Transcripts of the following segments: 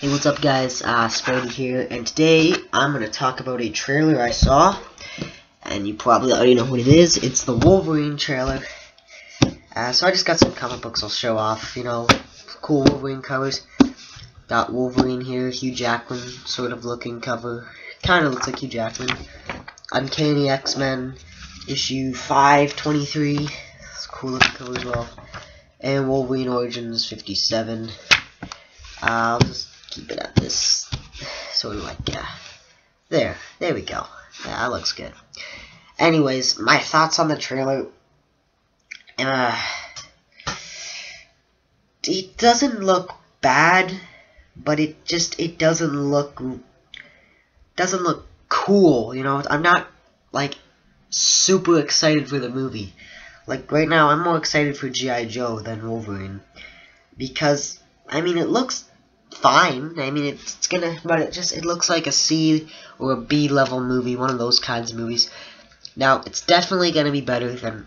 Hey, what's up guys? Uh, Spidey here, and today I'm going to talk about a trailer I saw, and you probably already know what it is. It's the Wolverine trailer. Uh, so I just got some comic books I'll show off, you know, cool Wolverine covers. Got Wolverine here, Hugh Jackman sort of looking cover. Kind of looks like Hugh Jackman. Uncanny X-Men, issue 523. It's cool looking cover as well. And Wolverine Origins 57. Uh, I'll just keep it at this sort of like yeah there there we go. Yeah, that looks good. Anyways my thoughts on the trailer uh it doesn't look bad but it just it doesn't look doesn't look cool you know? I'm not like super excited for the movie. Like right now I'm more excited for G.I. Joe than Wolverine because I mean it looks fine. I mean, it's, it's, gonna, but it just it looks like a C or a B level movie, one of those kinds of movies. Now, it's definitely gonna be better than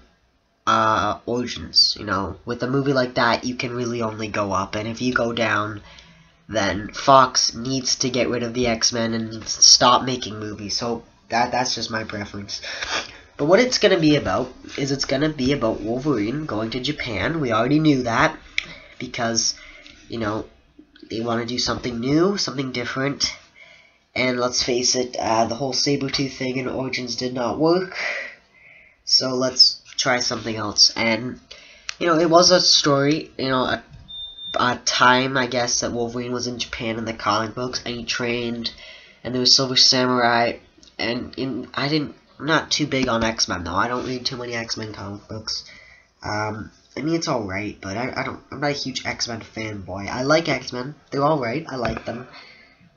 uh, Origins. You know, with a movie like that, you can really only go up, and if you go down, then Fox needs to get rid of the X Men and stop making movies. So that that's just my preference. But what it's gonna be about is it's gonna be about Wolverine going to Japan. We already knew that because you know they want to do something new, something different. And let's face it, uh, the whole Sabretooth thing in Origins did not work. So let's try something else. And, you know, it was a story, you know, a, a time, I guess, that Wolverine was in Japan in the comic books, and he trained, and there was Silver Samurai, and in, I didn't, I'm not too big on X-Men, though. I don't read too many X-Men comic books. Um, I mean, it's alright, but I, I don't, I'm not a huge X-Men fanboy. I like X-Men. They're alright. I like them.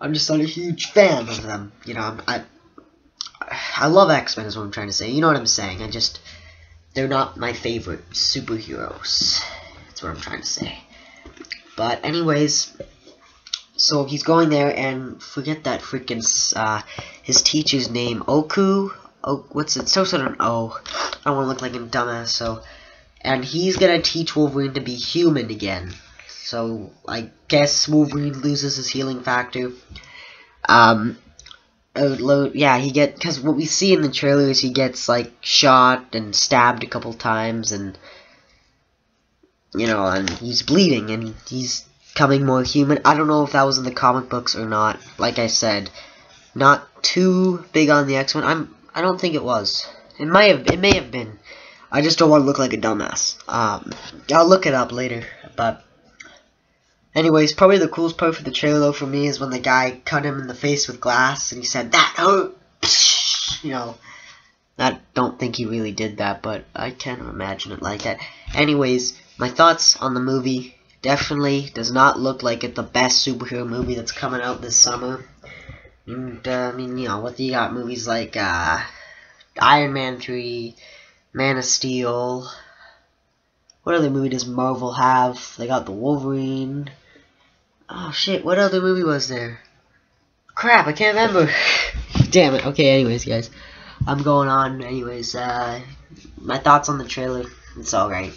I'm just not a huge fan of them. You know, I'm, I, I love X-Men is what I'm trying to say. You know what I'm saying. I just, they're not my favorite superheroes. That's what I'm trying to say. But anyways, so he's going there and forget that freaking, uh, his teacher's name, Oku? Oh, what's it? So of an O. I don't want to look like a dumbass, so and he's gonna teach Wolverine to be human again. So I guess Wolverine loses his healing factor. Um, uh, yeah, he get because what we see in the trailer is he gets like shot and stabbed a couple times, and you know, and he's bleeding and he's coming more human. I don't know if that was in the comic books or not. Like I said, not too big on the X Men. I'm. I don't think it was. It might have. It may have been. I just don't want to look like a dumbass. Um, I'll look it up later, but... Anyways, probably the coolest part for the trailer, for me, is when the guy cut him in the face with glass, and he said, that hurt! You know, I don't think he really did that, but I can't imagine it like that. Anyways, my thoughts on the movie definitely does not look like it the best superhero movie that's coming out this summer. And, uh, I mean, you know, what you got movies like, uh, Iron Man 3, Man of Steel. What other movie does Marvel have? They got the Wolverine. Oh shit, what other movie was there? Crap, I can't remember. Damn it. Okay, anyways, guys. I'm going on. Anyways, uh, my thoughts on the trailer. It's alright.